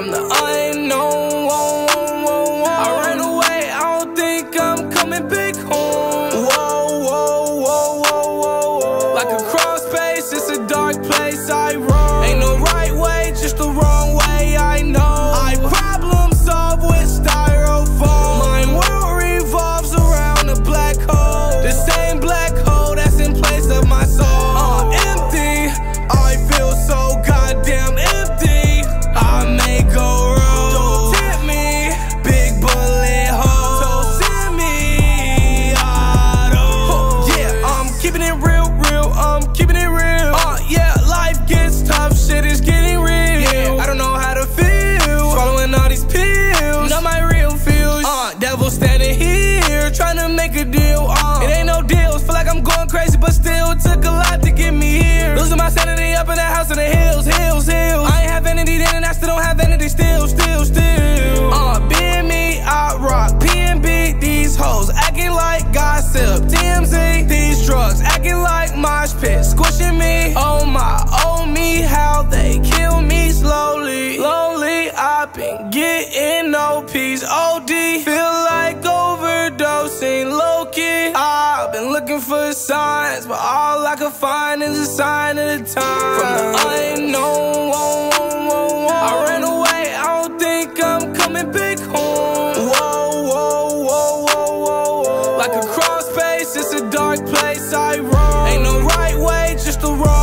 From the unknown, whoa, whoa, whoa. I ran away, I don't think I'm coming back home. Whoa, whoa, whoa, whoa, whoa, whoa. Like a cross space, it's a dark place I here, trying to make a deal. Uh, it ain't no deals. Feel like I'm going crazy, but still it took a lot to get me here. Losing my sanity up in that house in the hills, hills, hills. I ain't have vanity then, and I still don't have vanity still, still, still. Looking for signs, but all I can find is a sign of the time. From the unknown, whoa, whoa, whoa, whoa. I ran away, I don't think I'm coming back home. Whoa, whoa, whoa, whoa, whoa, whoa. Like a cross space, it's a dark place I roam. Ain't no right way, just the wrong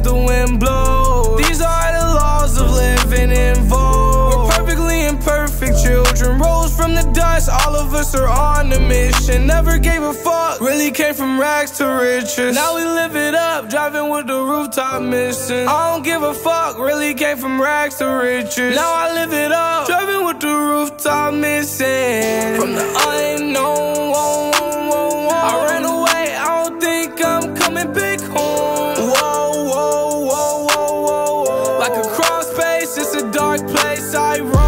the wind blows. These are the laws of living in vogue. We're perfectly imperfect children, rose from the dust. All of us are on a mission. Never gave a fuck, really came from rags to riches. Now we live it up, driving with the rooftop missing. I don't give a fuck, really came from rags to riches. Now I live it up, driving with the rooftop missing. From the Like a cross space, it's a dark place I roam.